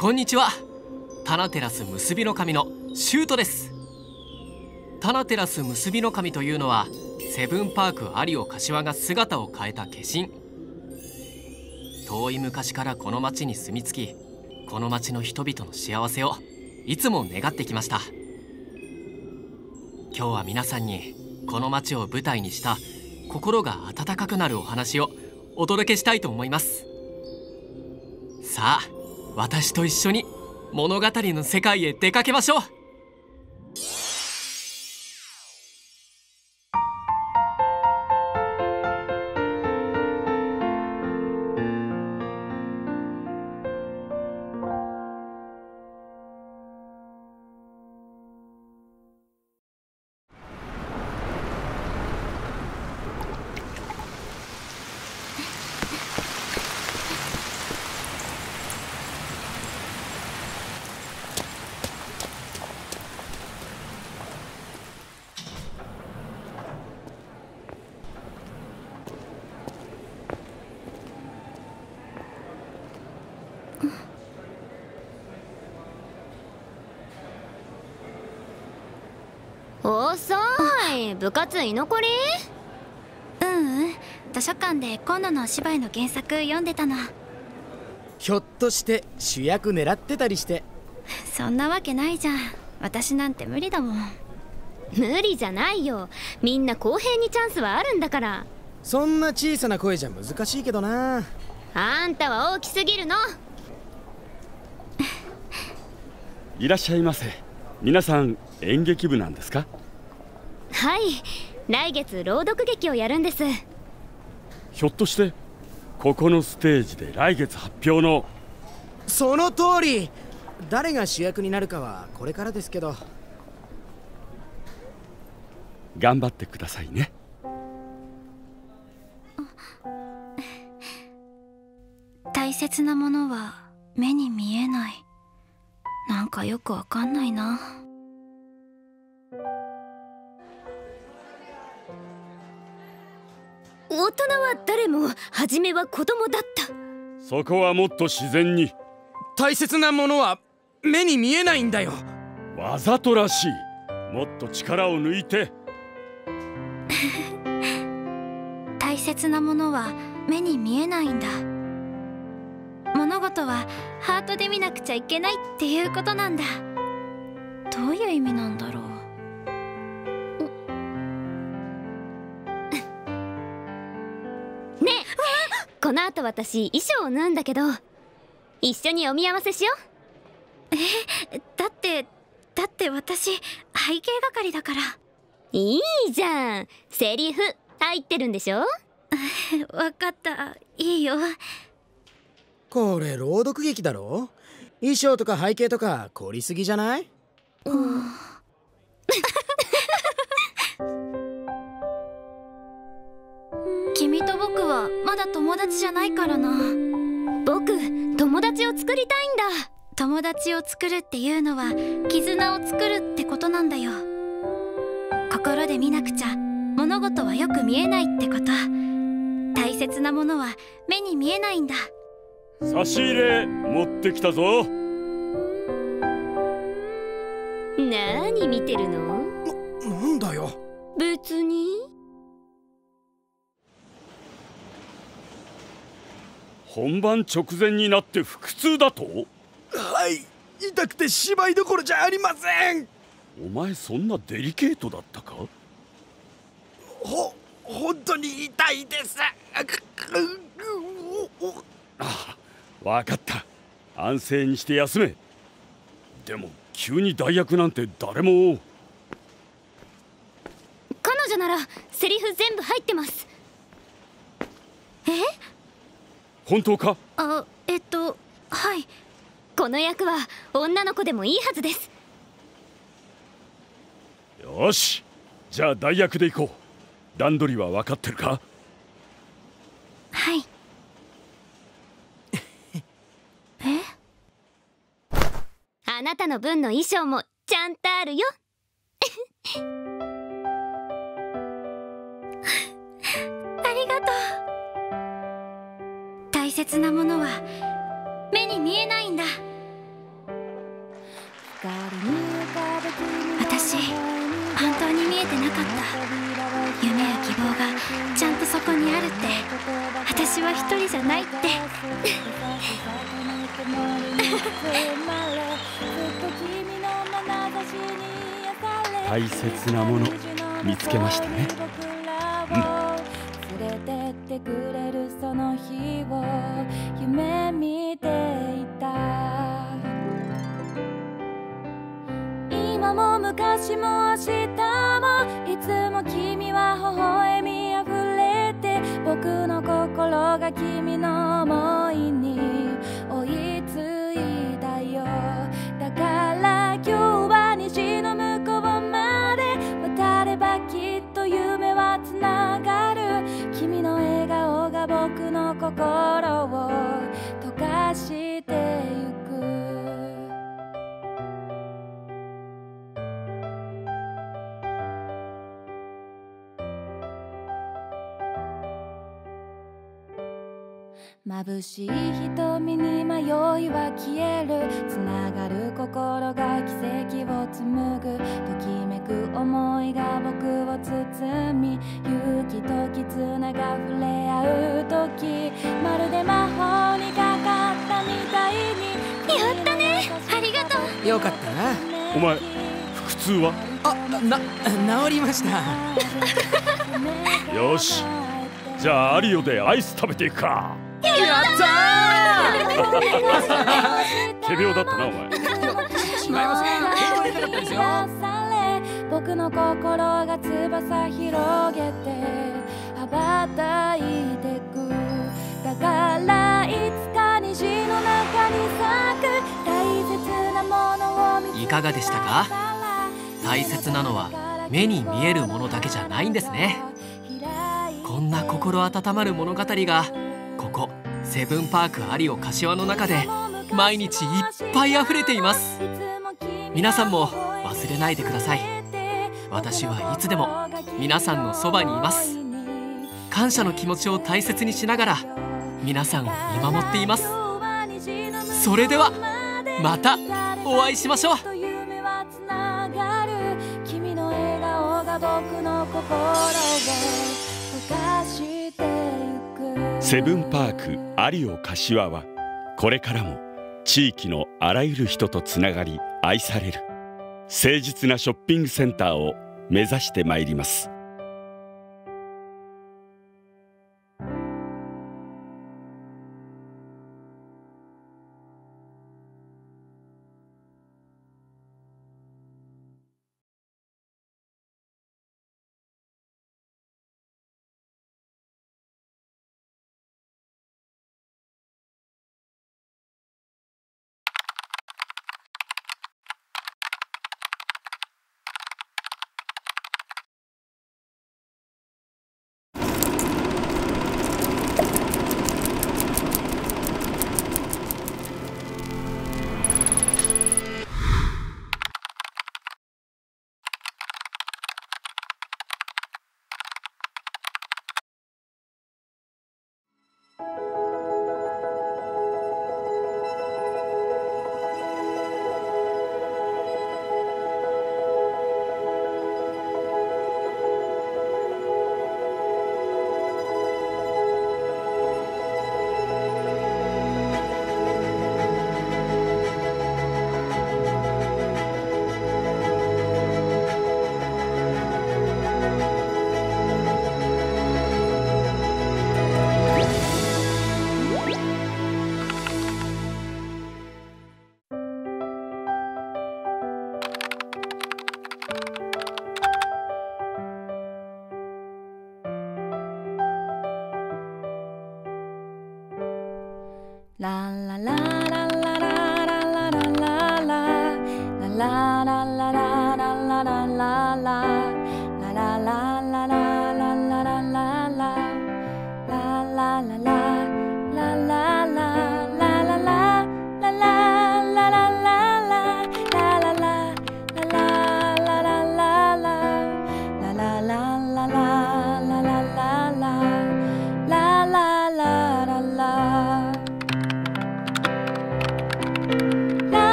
こんにちは。タナテラス結びの神のシュートです。タナテラス結びの神というのはセブンパーク有オ柏が姿を変えた化身。遠い昔からこの町に住み着きこの町の人々の幸せをいつも願ってきました。今日は皆さんにこの町を舞台にした心が温かくなるお話をお届けしたいと思います。さあ私と一緒に物語の世界へ出かけましょう。遅い。部活居残り？うん。うん図書館で今度のお芝居の原作読んでたの。ひょっとして主役狙ってたりして。そんなわけないじゃん。私なんて無理だもん。無理じゃないよ。みんな公平にチャンスはあるんだから。そんな小さな声じゃ難しいけどな。あんたは大きすぎるの。いらっしゃいませ皆さん演劇部なんですか？はい来月朗読劇をやるんです。ひょっとしてここのステージで来月発表の？その通り。誰が主役になるかはこれからですけど。頑張ってくださいね。大切なものは目に見えないなんかよくわかんないな。大人は誰も初めは子供だった。そこはもっと自然に。大切なものは目に見えないんだよ。わざとらしい。もっと力を抜いて。大切なものは目に見えないんだ。物事はハートで見なくちゃいけないっていうことなんだ。どういう意味なんだろう？ねえ。この後私衣装を縫うんだけど一緒にお見合わせしよえ？だってだって私背景係だから。いいじゃん。セリフ入ってるんでしょ？わかった。いいよこれ朗読劇だろ？衣装とか背景とか凝りすぎじゃない？君と僕はまだ友達じゃないからな。僕友達を作りたいんだ。友達を作るっていうのは絆を作るってことなんだよ。心で見なくちゃ物事はよく見えないってこと。大切なものは目に見えないんだ。差し入れ持ってきたぞ。何見てるの？なんだよ。別に。本番直前になって腹痛だと？はい。痛くて芝居どころじゃありません。お前そんなデリケートだったか？ほ本当に痛いです。ああ分かった。安静にして休め。でも急に代役なんて誰も。彼女ならセリフ全部入ってます。え？本当か？あえっとはい。この役は女の子でもいいはずです。よし。じゃあ代役で行こう。段取りは分かってるか？はいえあなたの分の衣装もちゃんとあるよ。ありがとう。大切なものは目に見えないんだ。私本当に見えてなかった。夢や希望がちゃんとそこにあるって。私は一人じゃないって。大切なもの見つけましたね。連れてってくれるその日を夢見ていた。今も昔も明日もいつも君は微笑みあふれて僕の心が君の眩しい瞳に迷いは消える。つながる心が奇跡を紡ぐ。ときめく思いが僕を包み勇気と絆が触れ合う時。まるで魔法にかかったみたいに。やったね。ありがとう。よかった。なお前腹痛は？あな治りました。よし。じゃあアリオでアイス食べていくかやった仮病だったなお前ー違いますよ本当に痛かったですよ僕の心が翼広げて羽ばたいてくだからいつか虹の中に咲く大切なものを見ついかがでしたか？大切なのは目に見えるものだけじゃないんですね。こんな心温まる物語がここセブンパーク有オ柏の中で毎日いっぱい溢れています。皆さんも忘れないでください。私はいつでも皆さんのそばにいます。感謝の気持ちを大切にしながら皆さんを見守っています。それではまたお会いしましょう。僕の心をセブンパークアリオ柏はこれからも地域のあらゆる人とつながり愛される。誠実なショッピングセンターを目指してまいります。